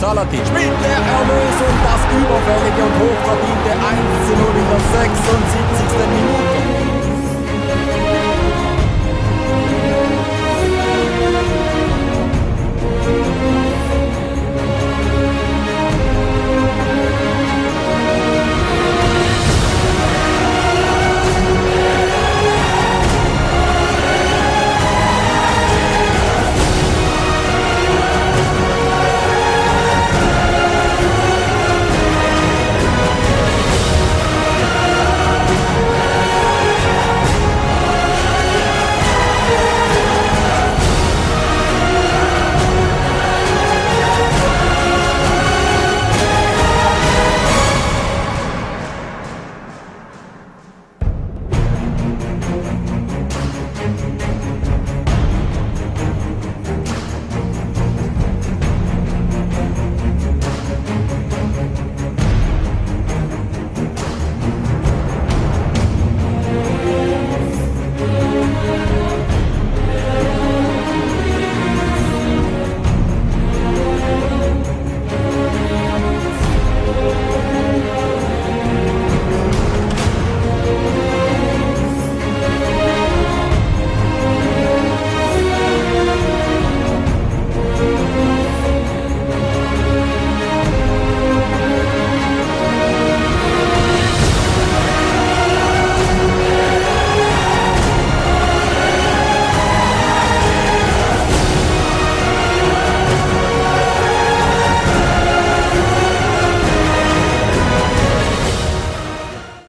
Salatin spielt der der Erlösung das überfällige und hochverdiente